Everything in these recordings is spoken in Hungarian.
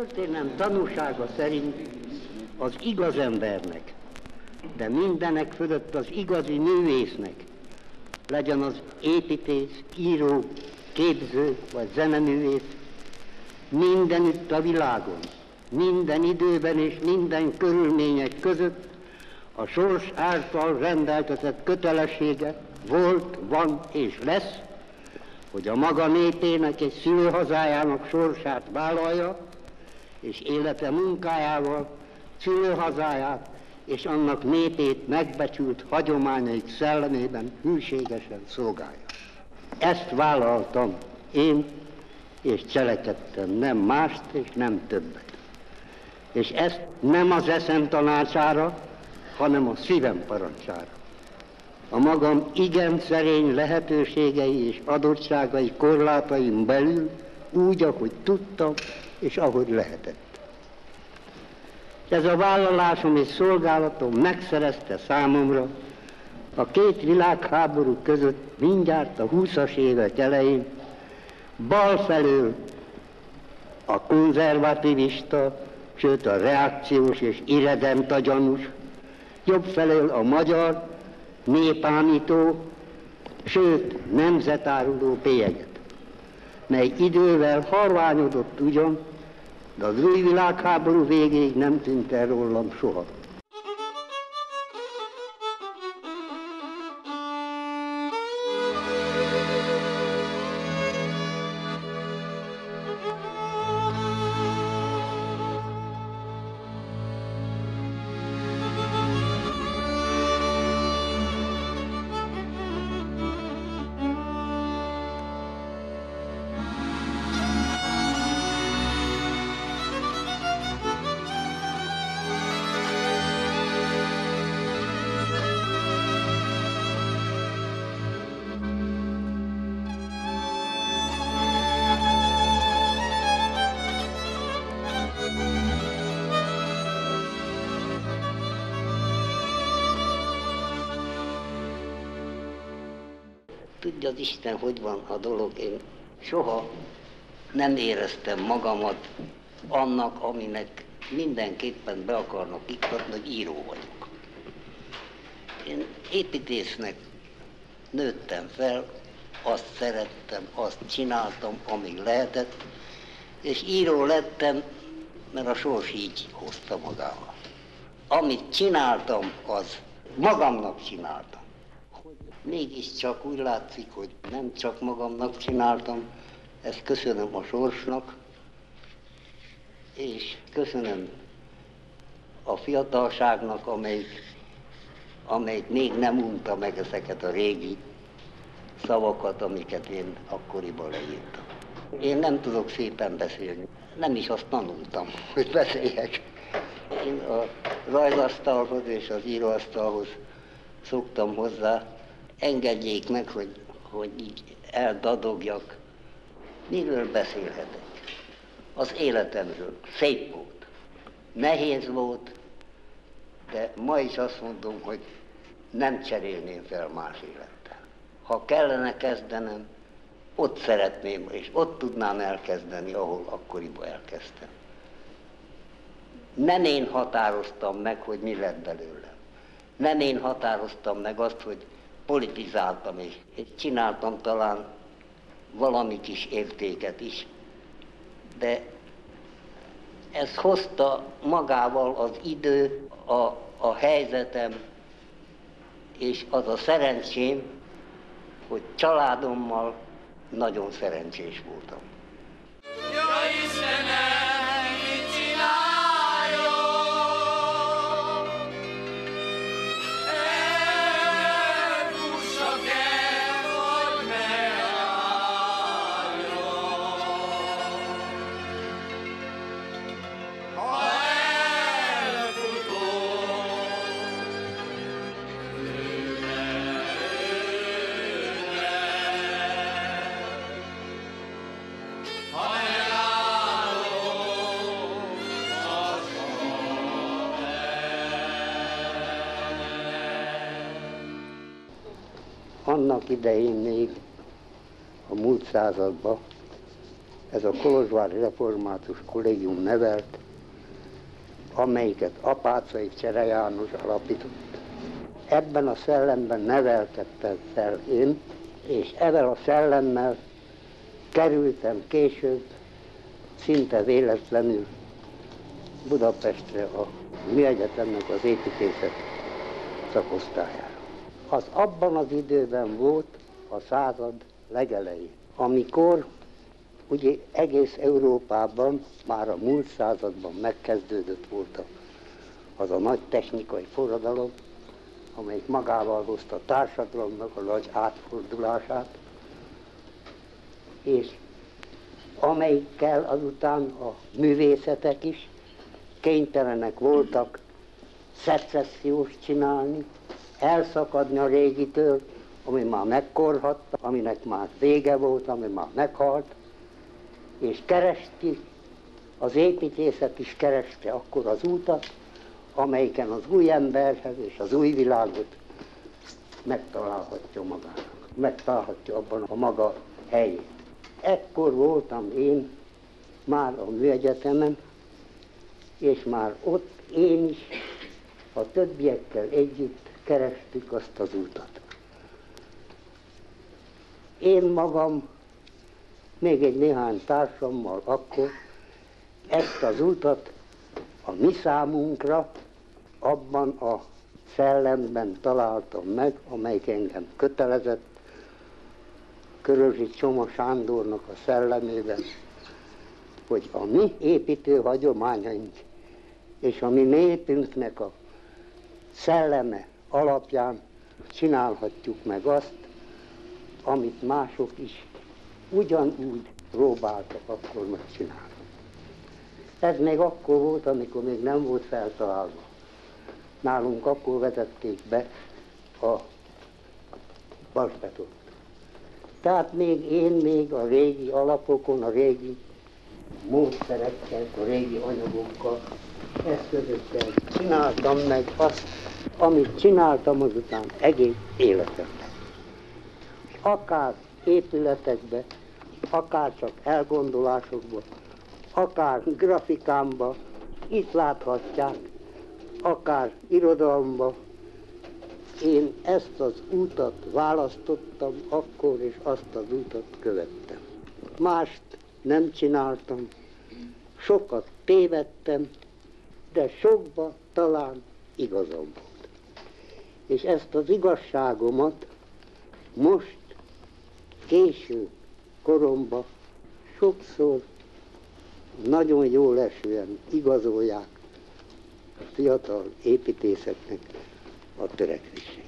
történelem tanúsága szerint az igaz embernek, de mindenek fölött az igazi művésznek, legyen az építész, író, képző vagy zeneművész, mindenütt a világon, minden időben és minden körülmények között a sors által rendeltetett kötelessége volt, van és lesz, hogy a maga népének és szülőhazájának sorsát vállalja, és élete munkájával szülőhazáját és annak népét megbecsült hagyományaik szellemében hűségesen szolgálja. Ezt vállaltam én, és cselekedtem, nem mást és nem többet. És ezt nem az eszem tanácsára, hanem a szívem parancsára. A magam igen szerény lehetőségei és adottságai korlátaim belül, úgy, ahogy tudtam, és ahogy lehetett. Ez a vállalásom és szolgálatom megszerezte számomra a két világháború között mindjárt a 20-as évek elején bal felől a konzervativista, sőt a reakciós és irredenta gyanús, jobb felől a magyar, népámító, sőt nemzetáruló bélyeget, mely idővel harványodott ugyan, de az új világháború végéig nem tűnt el rólam soha. Tudja az Isten, hogy van a dolog. Én soha nem éreztem magamat annak, aminek mindenképpen be akarnak iktatni, hogy író vagyok. Én építésznek nőttem fel, azt szerettem, azt csináltam, amíg lehetett, és író lettem, mert a sors így hozta magával. Amit csináltam, az magamnak csináltam mégiscsak úgy látszik, hogy nem csak magamnak csináltam, ezt köszönöm a sorsnak, és köszönöm a fiatalságnak, amelyik, amelyik még nem unta meg ezeket a régi szavakat, amiket én akkoriban leírtam. Én nem tudok szépen beszélni. Nem is azt tanultam, hogy beszéljek. Én a rajzasztalhoz és az íróasztalhoz szoktam hozzá engedjék meg, hogy, hogy így eldadogjak. Miről beszélhetek? Az életemről. Szép volt. Nehéz volt, de ma is azt mondom, hogy nem cserélném fel más élettel. Ha kellene kezdenem, ott szeretném, és ott tudnám elkezdeni, ahol akkoriban elkezdtem. Nem én határoztam meg, hogy mi lett belőlem. Nem én határoztam meg azt, hogy politizáltam, és, csináltam talán valami kis értéket is. De ez hozta magával az idő, a, a helyzetem, és az a szerencsém, hogy családommal nagyon szerencsés voltam. Annak idején még a múlt században ez a Kolozsvári Református Kollégium nevelt, amelyiket Apácai Csere János alapított. Ebben a szellemben nevelkedtem fel én, és ezzel a szellemmel kerültem később szinte véletlenül Budapestre a mi egyetemnek az építészet szakosztályára. Az abban az időben volt a század legelején, amikor ugye egész Európában már a múlt században megkezdődött volt az a nagy technikai forradalom, amelyik magával hozta a társadalomnak a nagy átfordulását, és amelyikkel azután a művészetek is kénytelenek voltak szecessziós csinálni, elszakadni a régitől, ami már megkorhatta, aminek már vége volt, ami már meghalt, és keresti, az építészet is kereste akkor az útat, amelyiken az új emberhez és az új világot megtalálhatja magának, megtalálhatja abban a maga helyét. Ekkor voltam én már a műegyetemen, és már ott én is a többiekkel együtt kerestük azt az útat. Én magam, még egy néhány társammal akkor ezt az utat a mi számunkra abban a szellemben találtam meg, amelyik engem kötelezett, Körösi Csoma Sándornak a szellemében, hogy a mi építő hagyományaink és a mi népünknek a szelleme alapján csinálhatjuk meg azt, amit mások is ugyanúgy próbáltak akkor megcsinálni. Ez még akkor volt, amikor még nem volt feltalálva. Nálunk akkor vezették be a vasbetont. Tehát még én még a régi alapokon, a régi módszerekkel, a régi anyagokkal, eszközökkel csináltam meg azt, amit csináltam azután egész életemben. Akár épületekbe, akár csak elgondolásokba, akár grafikámba, itt láthatják, akár irodalomba, én ezt az útat választottam akkor, és azt az útat követtem. Mást nem csináltam, sokat tévedtem, de sokba talán igazam volt. És ezt az igazságomat most, késő koromba sokszor nagyon jó lesően igazolják a fiatal építészeknek a törekvései.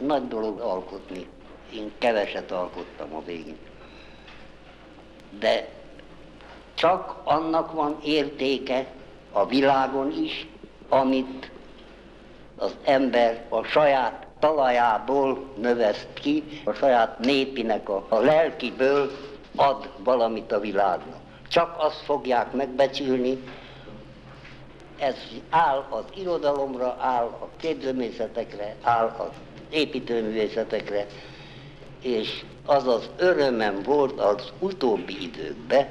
Nagy dolog alkotni. Én keveset alkottam a végén. De csak annak van értéke a világon is, amit az ember a saját talajából növeszt ki, a saját népinek a, a lelkiből ad valamit a világnak. Csak azt fogják megbecsülni, ez áll az irodalomra, áll a képzőművészetekre, áll az építőművészetekre, és az az örömem volt az utóbbi időkben,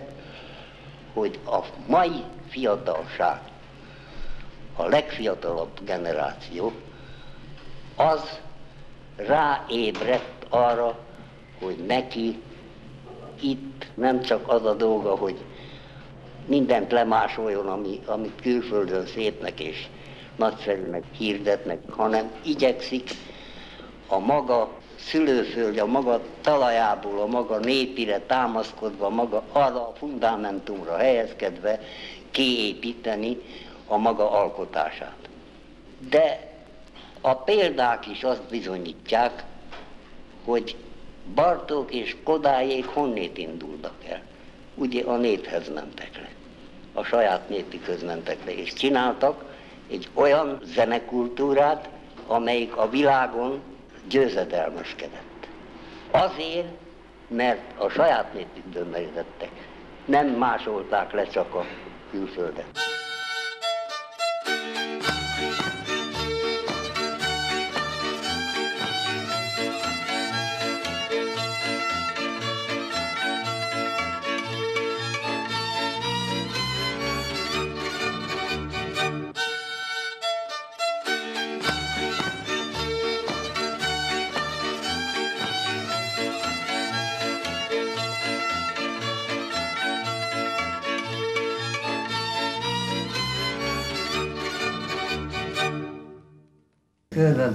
hogy a mai fiatalság, a legfiatalabb generáció, az ráébredt arra, hogy neki itt nem csak az a dolga, hogy mindent lemásoljon, ami, amit külföldön szépnek és nagyszerűnek hirdetnek, hanem igyekszik a maga szülőföldje, a maga talajából, a maga népire támaszkodva, maga arra a fundamentumra helyezkedve kiépíteni a maga alkotását. De a példák is azt bizonyítják, hogy Bartók és Kodályék honnét indultak el. Ugye a néphez mentek le a saját népi közmentekre, és csináltak egy olyan zenekultúrát, amelyik a világon győzedelmeskedett. Azért, mert a saját népükből merítettek. Nem másolták le csak a külföldet.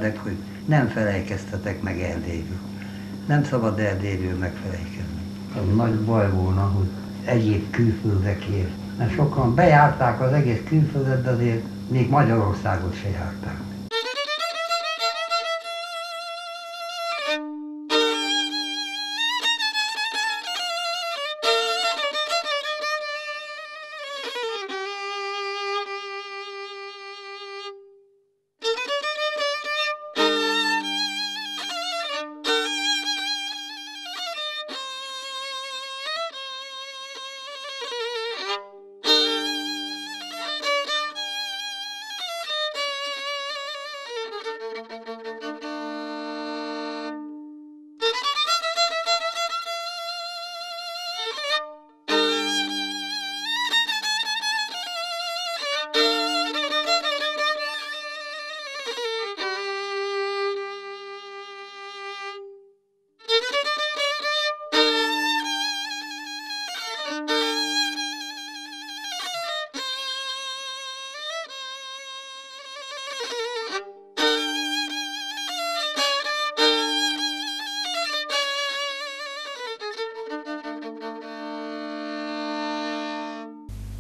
Örvendek, hogy nem felejkeztetek meg Erdélyről. Nem szabad Erdélyről megfelejkezni. Az nagy baj volna, hogy egyéb külföldekért. Mert sokan bejárták az egész külföldet, de azért még Magyarországot se járták.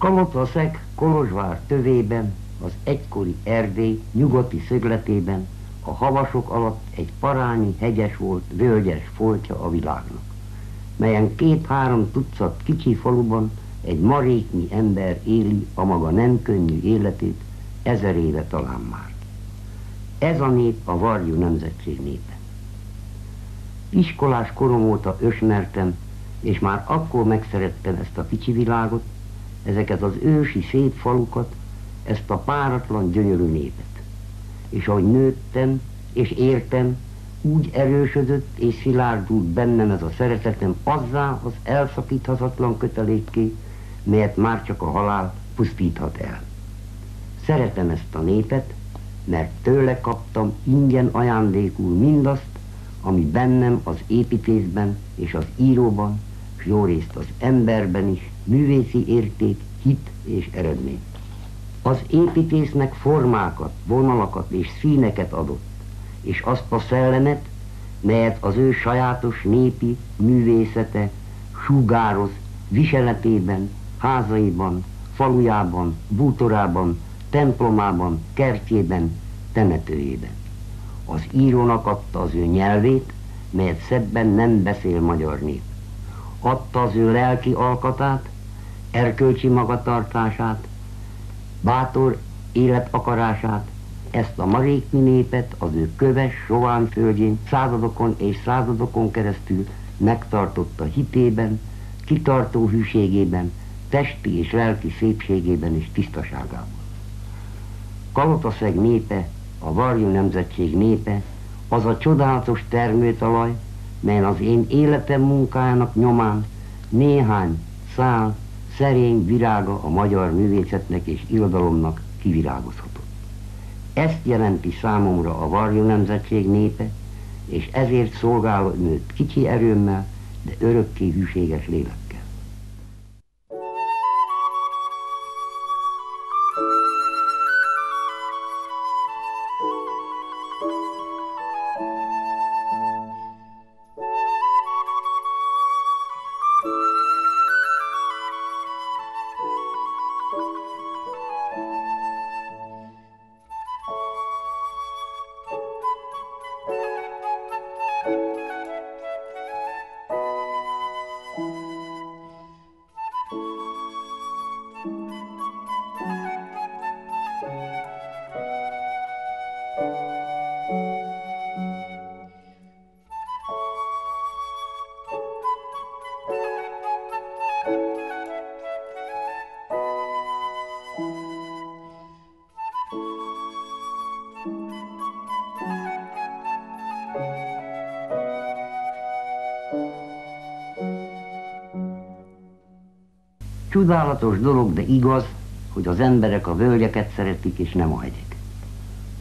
Kalotaszeg Kolozsvár tövében, az egykori Erdély nyugati szögletében, a havasok alatt egy parányi, hegyes volt, völgyes foltja a világnak, melyen két-három tucat kicsi faluban egy maréknyi ember éli a maga nem könnyű életét, ezer éve talán már. Ez a nép a varjú nemzetség népe. Iskolás korom óta ösmertem, és már akkor megszerettem ezt a kicsi világot, ezeket az ősi szép falukat, ezt a páratlan gyönyörű népet. És ahogy nőttem és értem, úgy erősödött és szilárdult bennem ez a szeretetem azzá az elszakíthatatlan kötelékké, melyet már csak a halál pusztíthat el. Szeretem ezt a népet, mert tőle kaptam ingyen ajándékul mindazt, ami bennem az építészben és az íróban, és jó részt az emberben is művészi érték, hit és eredmény. Az építésznek formákat, vonalakat és színeket adott, és azt a szellemet, melyet az ő sajátos népi művészete sugároz viseletében, házaiban, falujában, bútorában, templomában, kertjében, temetőjében. Az írónak adta az ő nyelvét, melyet szebben nem beszél magyar nép adta az ő lelki alkatát, erkölcsi magatartását, bátor élet akarását, ezt a marékmi népet az ő köves, sován földjén századokon és századokon keresztül megtartotta hitében, kitartó hűségében, testi és lelki szépségében és tisztaságában. Kalotaszeg népe, a Varjú nemzetség népe, az a csodálatos termőtalaj, melyen az én életem munkájának nyomán néhány szál szerény virága a magyar művészetnek és irodalomnak kivirágozhatott. Ezt jelenti számomra a varjú nemzetség népe, és ezért szolgálom őt kicsi erőmmel, de örökké hűséges lélek. Csodálatos dolog, de igaz, hogy az emberek a völgyeket szeretik és nem a hegyek.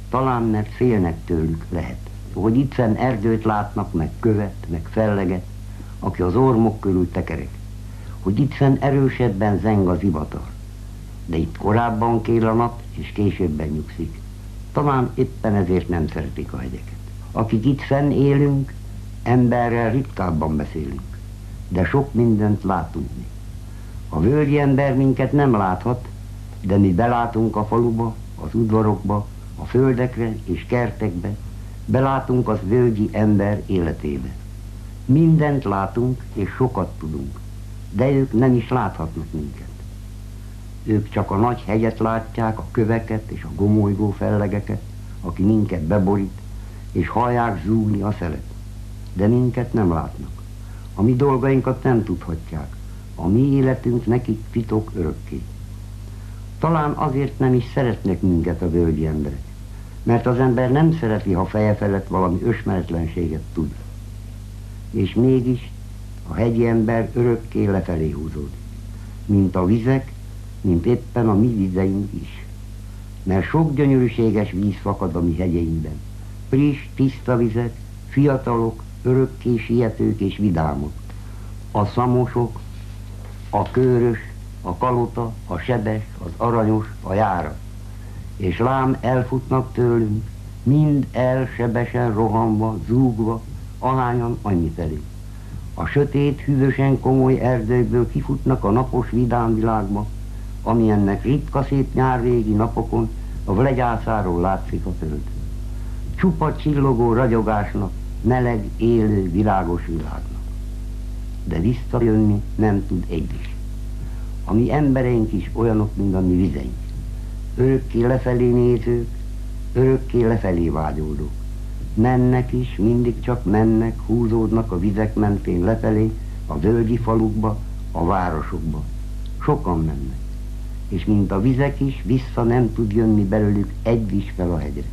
Talán mert félnek tőlük lehet, hogy itt fenn erdőt látnak, meg követ, meg felleget, aki az ormok körül tekerek, hogy itt fenn erősebben zeng az ivatar. De itt korábban kél a nap, és későbben nyugszik. Talán éppen ezért nem szeretik a hegyeket. Akik itt fenn élünk, emberrel ritkábban beszélünk, de sok mindent látunk mi. A völgyi ember minket nem láthat, de mi belátunk a faluba, az udvarokba, a földekre és kertekbe, belátunk az völgyi ember életébe. Mindent látunk és sokat tudunk, de ők nem is láthatnak minket. Ők csak a nagy hegyet látják, a köveket és a gomolygó fellegeket, aki minket beborít, és hallják zúgni a szelet. De minket nem látnak. A mi dolgainkat nem tudhatják. A mi életünk nekik titok örökké. Talán azért nem is szeretnek minket a völgyi emberek, mert az ember nem szereti, ha feje felett valami ösmeretlenséget tud. És mégis a hegyi ember örökké lefelé húzódik, mint a vizek, mint éppen a mi vizeink is. Mert sok gyönyörűséges víz fakad a mi hegyeinkben. Friss, tiszta vizek, fiatalok, örökké sietők és vidámok. A szamosok, a körös, a kalota, a sebes, az aranyos, a jára. És lám elfutnak tőlünk, mind elsebesen rohanva, zúgva, ahányan annyi felé. A sötét, hűvösen komoly erdőkből kifutnak a napos vidám világba, ami ennek ritka szép nyárvégi napokon a vlegyászáról látszik a föld. Csupa csillogó ragyogásnak, meleg, élő, világos világnak. De visszajönni nem tud egy is. A mi embereink is olyanok, mint a mi vizeink. Örökké lefelé nézők, örökké lefelé vágyódók. Mennek is, mindig csak mennek, húzódnak a vizek mentén lefelé, a völgyi falukba, a városokba. Sokan mennek és mint a vizek is, vissza nem tud jönni belőlük egy is fel a hegyre.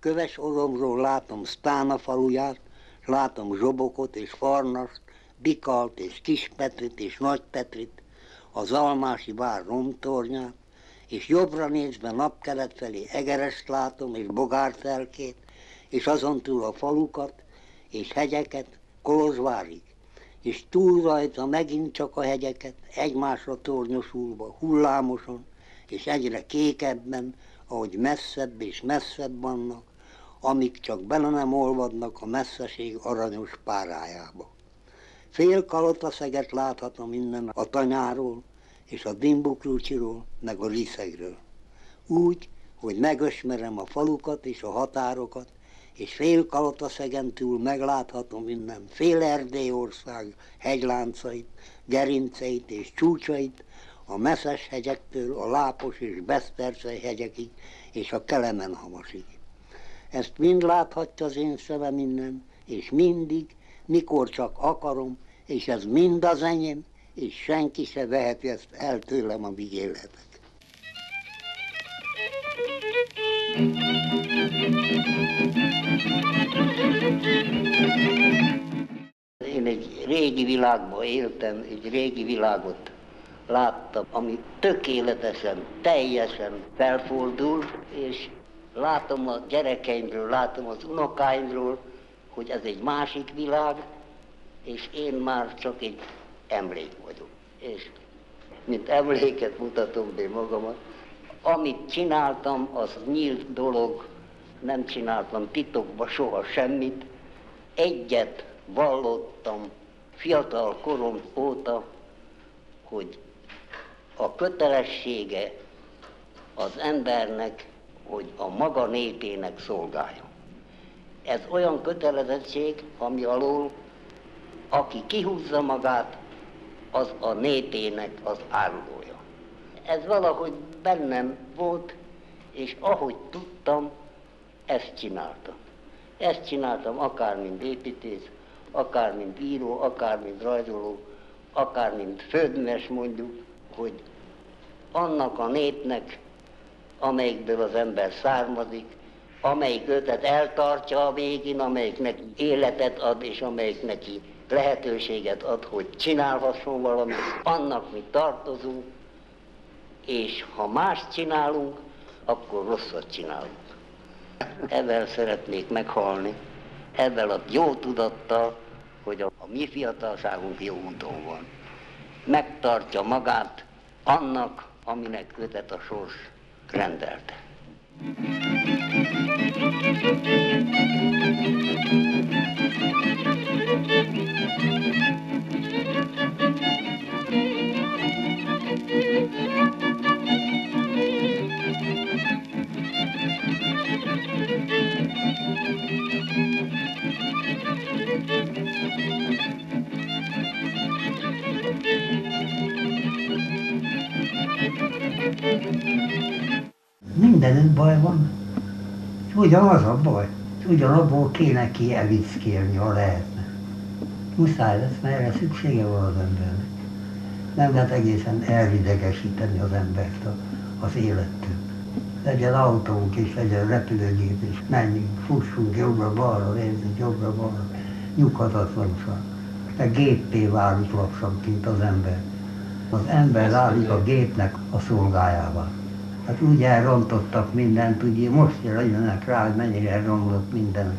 Köves oromról látom Sztána faluját, látom Zsobokot és Farnast, Bikalt és Kispetrit és Nagypetrit, az Almási vár romtornyát, és jobbra nézve napkelet felé Egerest látom, és Bogártelkét, és azon túl a falukat, és hegyeket, Kolozsvárig, és túl rajta megint csak a hegyeket, egymásra tornyosulva, hullámosan, és egyre kékebben, ahogy messzebb és messzebb vannak, amíg csak bele nem olvadnak a messzeség aranyos párájába. Fél kalotaszeget láthatom innen a tanyáról, és a Dimbukrucsiról, meg a Liszegről. Úgy, hogy megösmerem a falukat és a határokat, és fél Kalotaszegen túl megláthatom innen fél Erdélyország hegyláncait, gerinceit és csúcsait, a Messzes hegyektől a Lápos és Beszterce hegyekig és a Kelemenhamasig. Ezt mind láthatja az én szemem innen, és mindig, mikor csak akarom, és ez mind az enyém, és senki se veheti ezt el tőlem, amíg élhetek. Én egy régi világban éltem, egy régi világot láttam, ami tökéletesen, teljesen felfordul, és látom a gyerekeimről, látom az unokáimról, hogy ez egy másik világ, és én már csak egy emlék vagyok. És mint emléket mutatom be magamat, amit csináltam, az nyílt dolog, nem csináltam titokba soha semmit. Egyet vallottam fiatal korom óta, hogy a kötelessége az embernek hogy a maga népének szolgáljon. Ez olyan kötelezettség, ami alól, aki kihúzza magát, az a népének az árulója. Ez valahogy bennem volt, és ahogy tudtam, ezt csináltam. Ezt csináltam akár mint építész, akár mint író, akár mint rajzoló, akár mint földműves mondjuk, hogy annak a népnek, amelyikből az ember származik, amelyik ötlet eltartja a végén, amelyik neki életet ad, és amelyik neki lehetőséget ad, hogy csinálhasson valamit, annak mi tartozunk, és ha más csinálunk, akkor rosszat csinálunk. Ezzel szeretnék meghalni, ezzel a jó tudattal, hogy a, a mi fiatalságunk jó úton van. Megtartja magát annak, aminek kötet a sors rendelte. Mindenütt baj van. És ugyanaz a baj. És ugyanabból kéne ki evickélni, ha lehetne. Muszáj lesz, mert erre szüksége van az embernek. Nem lehet egészen elvidegesíteni az embert az élettől. Legyen autónk és legyen repülőgép, és menjünk, fussunk jobbra-balra, nézzük jobbra-balra, nyughatatlanság. De géppé válik lassanként az ember. Az ember válik a gépnek a szolgájával. Hát úgy elrontottak mindent, ugye most jönnek rá, hogy mennyire elromlott minden.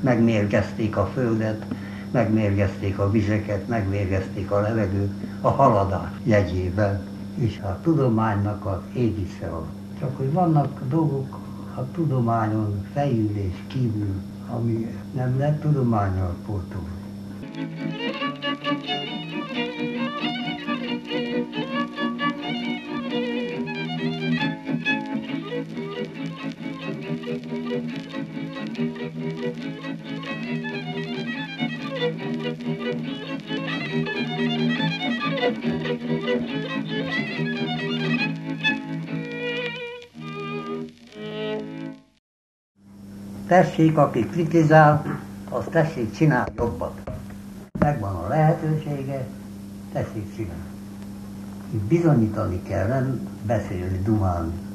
Megmérgezték a földet, megmérgezték a vizeket, megmérgezték a levegőt a haladás jegyében, és a tudománynak az égisze alatt. Csak hogy vannak dolgok a tudományon fejül és kívül, ami nem lehet tudományal pótolni. Tessék, aki kritizál, az tessék csinál jobbat. Megvan a lehetősége, tessék csinálni. Itt bizonyítani kell, nem beszélni, dumálni.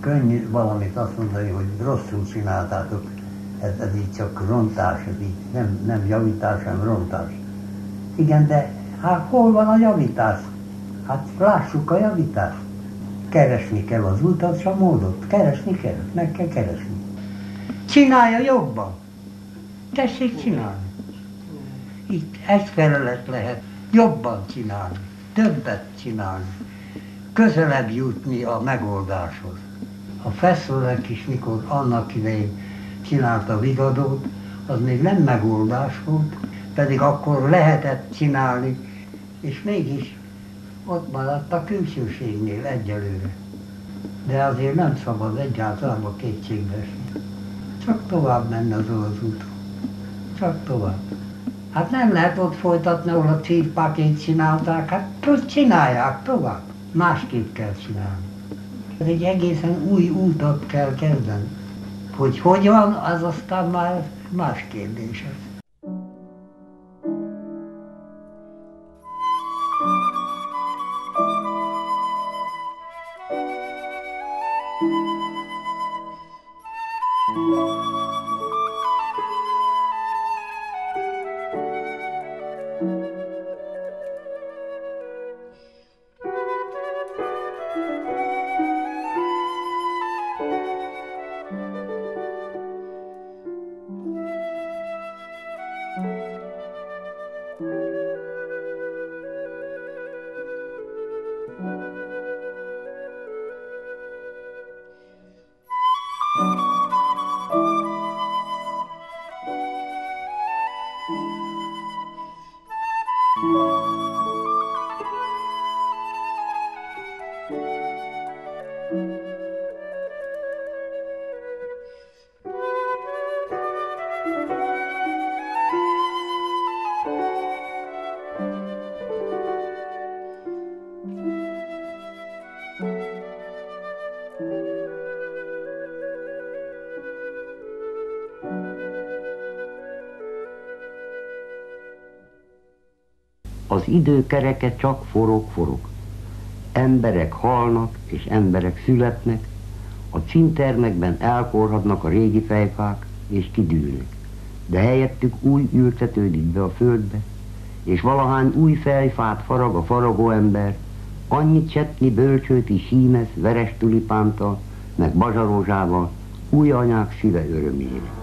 Könnyű valamit azt mondani, hogy rosszul csináltátok, ez, ez így csak rontás, ez így nem, nem javítás, hanem rontás. Igen, de hát hol van a javítás? Hát lássuk a javítást. Keresni kell az utat, és a módot. Keresni kell, meg kell keresni. Csinálja jobban. Tessék csinálni. Itt egy felelet lehet jobban csinálni, többet csinálni, közelebb jutni a megoldáshoz. A Feszolek is, mikor annak idején csinálta vigadót, az még nem megoldás volt, pedig akkor lehetett csinálni, és mégis ott maradt a külsőségnél egyelőre. De azért nem szabad egyáltalán a kétségbe esni. Csak tovább menni az az út. Csak tovább. Hát nem lehet ott folytatni, ahol a cívpákét csinálták, hát csinálják tovább. Másképp kell csinálni. Ez egy egészen új útot kell kezdeni. Hogy hogy van, az aztán már más kérdés. Az idő kereke csak forog-forog. Emberek halnak és emberek születnek, a címtermekben elkorhadnak a régi fejfák és kidűlnek, de helyettük új ültetődik be a földbe, és valahány új fejfát farag a faragó ember, annyit csetni bölcsőt is hímez veres tulipántal, meg bazsarózsával, új anyák szíve örömére.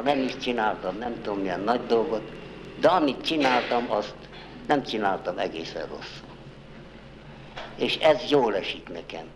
Ha nem is csináltam nem tudom milyen nagy dolgot, de amit csináltam, azt nem csináltam egészen rosszul. És ez jól esik nekem.